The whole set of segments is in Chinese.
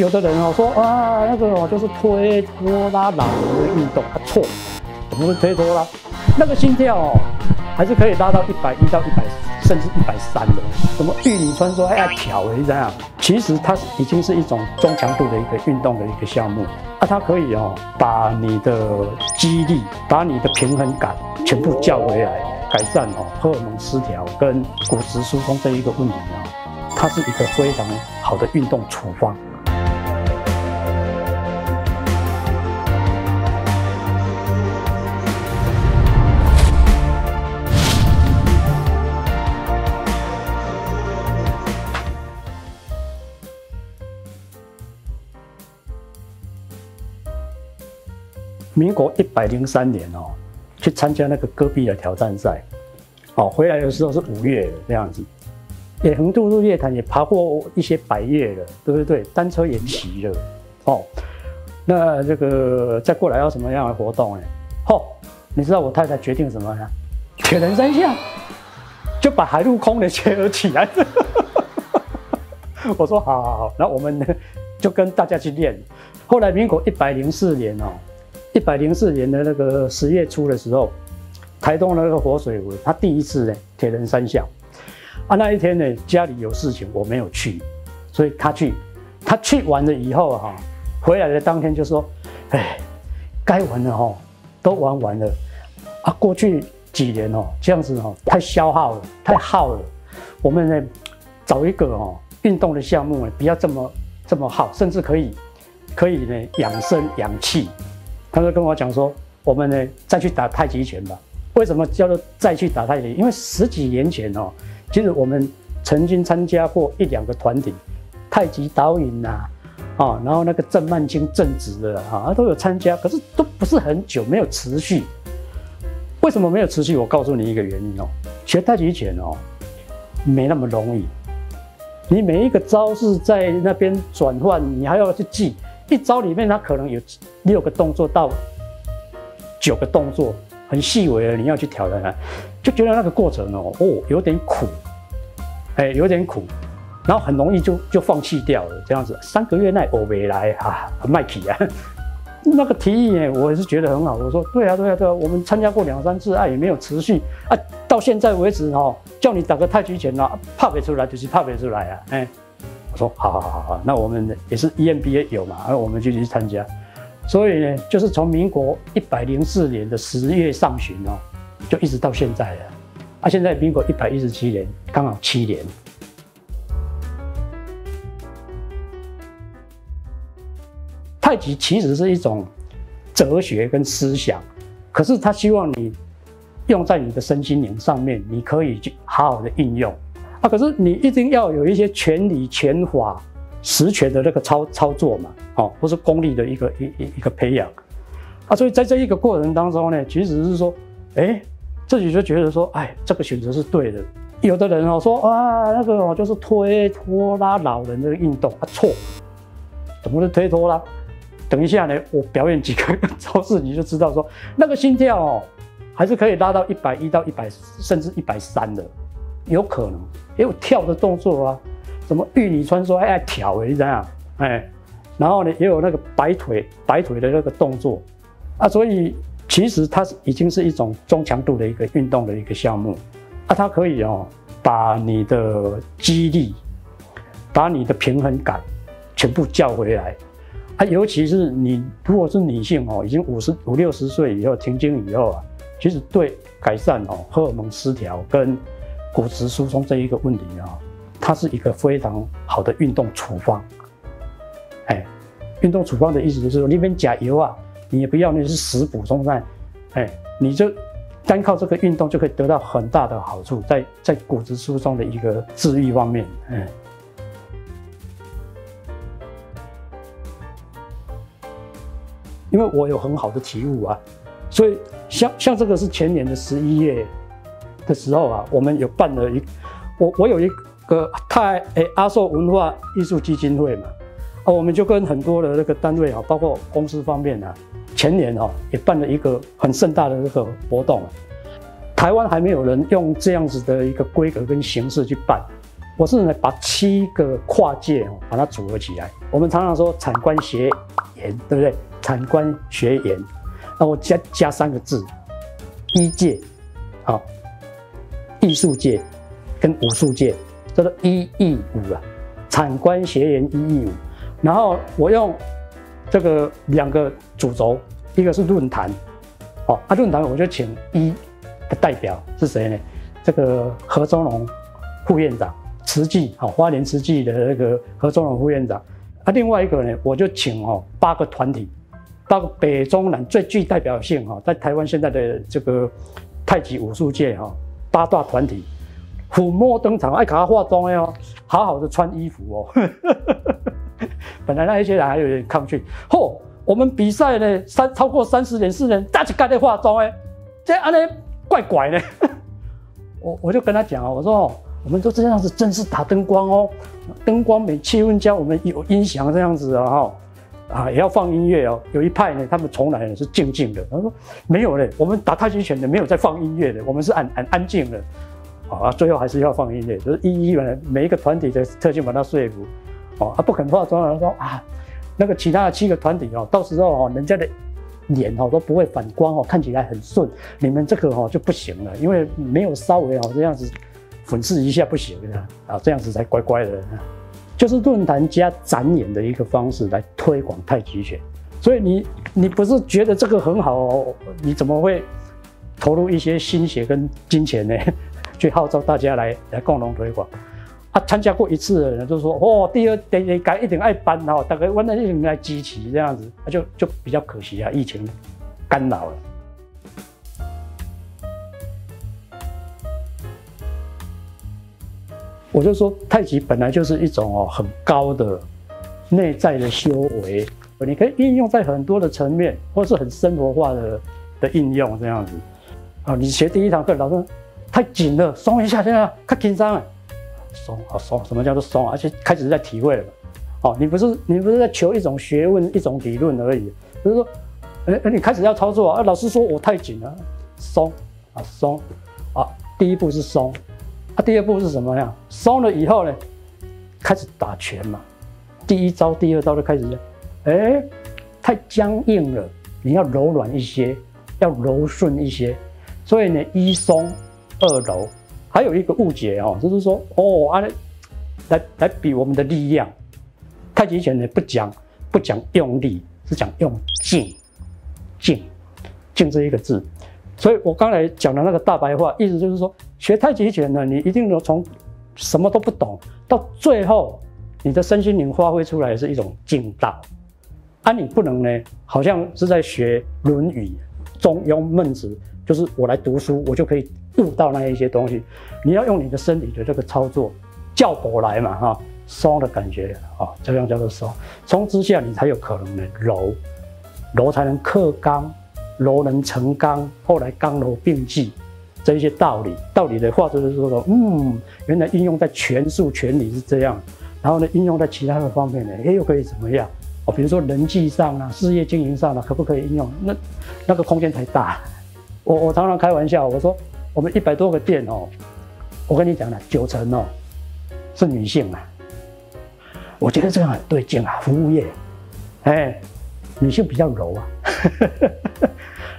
有的人哦说啊，那个哦就是推拖拉老人的运动，他错，怎么会推拖拉？那个心跳哦，还是可以拉到一百一到一百，甚至一百三的。什么玉女穿梭还要挑诶这样？其实它已经是一种中强度的一个运动的一个项目啊，它可以哦把你的肌力、把你的平衡感全部叫回来，改善哦荷尔蒙失调跟骨质疏松这一个问题啊，它是一个非常好的运动处方。民国一百零三年哦，去参加那个戈壁的挑战赛，哦，回来的时候是五月这样子，也横渡日月潭，也爬过一些百岳了，对不对？单车也骑了，哦，那这个再过来要什么样的活动呢？哦，你知道我太太决定什么呀？铁人三项，就把海陆空的结合起来。我说好好好，那我们呢就跟大家去练。后来民国一百零四年哦。一百零四年的那个十月初的时候，台东的那个活水湖，他第一次呢铁人三项，啊那一天呢家里有事情我没有去，所以他去，他去完了以后哈，回来的当天就说，哎，该玩的哈都玩完了，啊过去几年哦这样子哦太消耗了，太耗了，我们呢找一个哦运动的项目呢不要这么这么耗，甚至可以可以呢养生养气。他就跟我讲说：“我们呢再去打太极拳吧。为什么叫做再去打太极？因为十几年前哦，其实我们曾经参加过一两个团体，太极导引呐，啊，然后那个郑曼青正直的啊，都有参加，可是都不是很久，没有持续。为什么没有持续？我告诉你一个原因哦，学太极拳哦，没那么容易。你每一个招式在那边转换，你还要去记。”一招里面，它可能有六个动作到九个动作，很细微的，你要去挑战它，就觉得那个过程哦，哦，有点苦，哎，有点苦，然后很容易就就放弃掉了，这样子，三个月内我没来啊，麦起啊，那个提议呢，我也是觉得很好，我说对啊，对啊，对啊，我们参加过两三次，啊，也没有持续啊，到现在为止哦，叫你打个太极拳啊，怕不出来就是怕不出来啊，哎。说好好好好，那我们也是 EMBA 有嘛，然后我们就去参加。所以呢，就是从民国一百零四年的十月上旬哦，就一直到现在了。啊，现在民国一百一十七年，刚好七年。太极其实是一种哲学跟思想，可是他希望你用在你的身心灵上面，你可以去好好的应用。啊，可是你一定要有一些权理、权法、实权的那个操操作嘛，哦，不是功力的一个一一一个培养，啊，所以在这一个过程当中呢，其实是说，哎，自己就觉得说，哎，这个选择是对的。有的人哦说啊，那个哦就是推拖拉老人的运动，啊错，怎么是推拖拉？等一下呢，我表演几个招式，你就知道说，那个心跳哦，还是可以拉到一百一到一百，甚至一百三的。有可能。也有跳的动作啊，什么玉女穿梭还爱跳诶，这样哎，然后呢也有那个摆腿摆腿的那个动作。啊，所以其实它是已经是一种中强度的一个运动的一个项目。啊，它可以哦把你的肌力、把你的平衡感全部叫回来。啊，尤其是你如果是女性哦，已经五十五六十岁以后停经以后啊，其实对改善哦荷尔蒙失调跟骨质疏松这一个问题啊，它是一个非常好的运动处方。哎，运动处方的意思就是说，你边加油啊，你也不要那是食补充在，哎，你就单靠这个运动就可以得到很大的好处，在在骨质疏松的一个治愈方面，哎。因为我有很好的体悟啊，所以像像这个是前年的十一月。的时候啊，我们有办了一，我我有一个泰诶阿寿文化艺术基金会嘛，啊，我们就跟很多的那个单位啊，包括公司方面啊，前年哦也办了一个很盛大的那个活动，台湾还没有人用这样子的一个规格跟形式去办，我是呢把七个跨界哦把它组合起来。我们常常说产官学研，对不对？产官学研，那我加加三个字：一界，好，艺术界跟武术界，叫做一艺五啊。产官学研一艺五，然后我用这个两个主轴，一个是论坛，哦，啊论坛我就请一的代表是谁呢？这个何中龙副院长，慈济好花莲慈济的那个何中龙副院长，啊另外一个呢，我就请哦八个团体，八个北中南最具代表性哈，在台湾现在的这个太极武术界哈八大团体。抚摸登场，爱给他化妆哦，好好的穿衣服哦。本来那一些人还有点抗拒。嚯，我们比赛呢，三超过三十年、四年，大家该在化妆哎，这安尼怪怪的。我我就跟他讲啊，我说哦，我们都这样子正式打灯光哦，灯光美，气氛佳，我们有音响这样子啊哈，啊也要放音乐哦。有一派呢，他们从来呢是静静的。他说没有嘞，我们打太极拳的没有在放音乐的，我们是很很安静的。啊，最后还是要放音乐，就是一一每每一个团体的特性把他说服，哦，他不肯化妆，他说啊，那个其他的七个团体哦，到时候哦，人家的脸哦都不会反光哦，看起来很顺，你们这个哦就不行了，因为没有稍微哦这样子粉饰一下不行的啊，这样子才乖乖的，就是论坛加展演的一个方式来推广太极拳，所以你你不是觉得这个很好，你怎么会投入一些心血跟金钱呢？去号召大家来来共同推广，啊，参加过一次的人就说，哦，第二第二届一定爱搬哦，大概我那一定来支持这样子，就就比较可惜啊，疫情干扰了。我就说，太极本来就是一种哦很高的内在的修为，你可以应用在很多的层面，或是很生活化的的应用这样子。啊，你学第一堂课，老师。太紧了，松一下，现在太紧张了，松啊松，什么叫做松？而且开始在体会了，哦，你不是你不是在求一种学问、一种理论而已，就是说，哎哎，你开始要操作啊，老师说我太紧了，松啊松，啊，第一步是松，啊，第二步是什么呀？松了以后呢，开始打拳嘛，第一招、第二招就开始，哎，太僵硬了，你要柔软一些，要柔顺一些，所以呢，一松。二柔还有一个误解哦，就是说哦啊，来来比我们的力量。太极拳呢不讲不讲用力，是讲用劲，劲劲这一个字。所以我刚才讲的那个大白话，意思就是说，学太极拳呢，你一定要从什么都不懂，到最后你的身心灵发挥出来是一种劲道。啊，你不能呢，好像是在学《论语》《中庸》《孟子》，就是我来读书，我就可以。悟到那一些东西，你要用你的身体的这个操作，叫过来嘛哈，松的感觉啊，这样叫做松。松之下，你才有可能呢柔，柔才能克刚，柔能成刚。后来刚柔并济，这一些道理，道理的话就是说说，嗯，原来应用在权术权理是这样，然后呢，应用在其他的方面呢，哎，又可以怎么样？哦，比如说人际上啊，事业经营上啊，可不可以应用？那那个空间才大。我我常常开玩笑，我说。我们一百多个店哦，我跟你讲了，九成哦是女性啊。我觉得这样很对劲啊，服务业，哎，女性比较柔啊。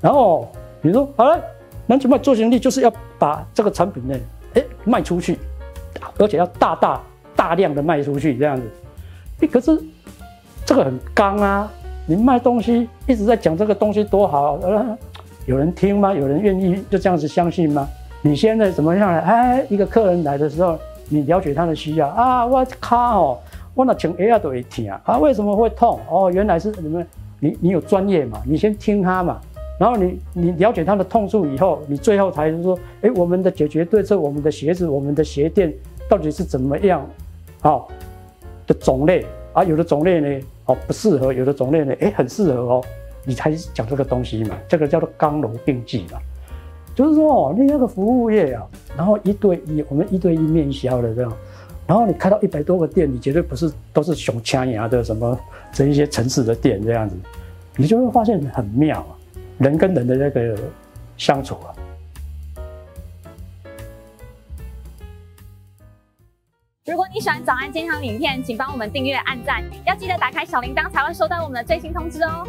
然后比如说，好了，南拳卖做行力就是要把这个产品呢，哎，卖出去，而且要大大大量的卖出去这样子。哎，可是这个很刚啊，你卖东西一直在讲这个东西多好。有人听吗？有人愿意就这样子相信吗？你现在怎么样呢？哎，一个客人来的时候，你了解他的需要啊。我靠哦，我那请 A 都会听啊。啊，为什么会痛？哦，原来是你们，你你有专业嘛？你先听他嘛。然后你你了解他的痛处以后，你最后才是说，哎，我们的解决对策，我们的鞋子，我们的鞋垫到底是怎么样？好，的种类啊，有的种类呢，哦不适合；有的种类呢，哎很适合哦。你才讲这个东西嘛，这个叫做刚柔并济嘛，就是说哦，你那个服务业啊，然后一对一，我们一对一面销的这样，然后你开到一百多个店，你绝对不是都是熊枪牙的什么这一些城市的店这样子，你就会发现很妙啊，人跟人的那个相处啊。如果你喜欢早安健康影片，请帮我们订阅、按赞，要记得打开小铃铛才会收到我们的最新通知哦。